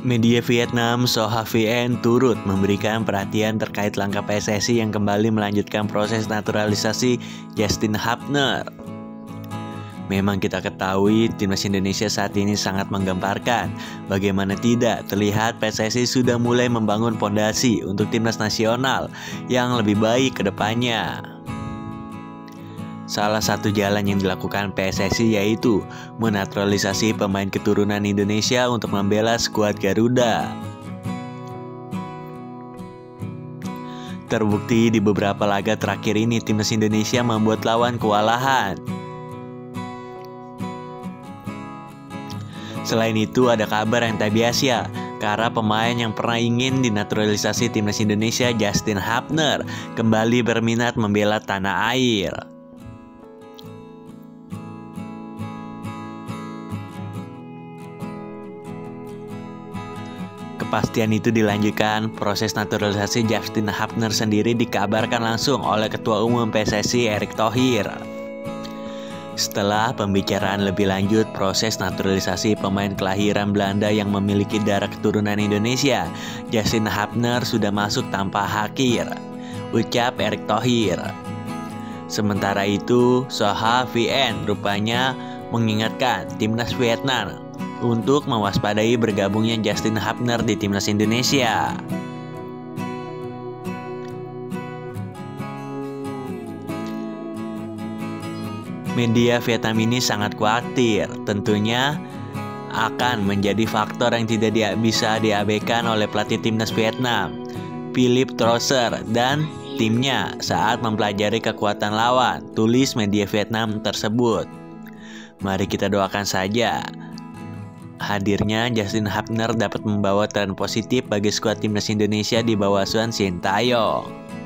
Media Vietnam Soha VN turut memberikan perhatian terkait langkah PSSI yang kembali melanjutkan proses naturalisasi Justin Hapner. Memang kita ketahui timnas Indonesia saat ini sangat menggemparkan. Bagaimana tidak terlihat PSSI sudah mulai membangun fondasi untuk timnas nasional yang lebih baik ke depannya. Salah satu jalan yang dilakukan PSSI yaitu menaturalisasi pemain keturunan Indonesia untuk membela skuad Garuda. Terbukti di beberapa laga terakhir ini timnas Indonesia membuat lawan kewalahan. Selain itu ada kabar yang tak biasa karena pemain yang pernah ingin dinaturalisasi timnas Indonesia Justin Hapner kembali berminat membela tanah air. Kepastian itu dilanjutkan, proses naturalisasi Justin Hapner sendiri dikabarkan langsung oleh Ketua Umum PSSI Erick Thohir. Setelah pembicaraan lebih lanjut proses naturalisasi pemain kelahiran Belanda yang memiliki darah keturunan Indonesia, Justin Hapner sudah masuk tanpa hakir, ucap Erick Thohir. Sementara itu, Soha VN rupanya mengingatkan timnas Vietnam untuk mewaspadai bergabungnya Justin Hapner di timnas Indonesia. Media Vietnam ini sangat khawatir, tentunya akan menjadi faktor yang tidak bisa diabaikan oleh pelatih timnas Vietnam, Philip Trosser dan timnya saat mempelajari kekuatan lawan, tulis media Vietnam tersebut. Mari kita doakan saja Hadirnya Justin Hapner dapat membawa tren positif bagi skuad timnas Indonesia di bawah asuhan Sintayong.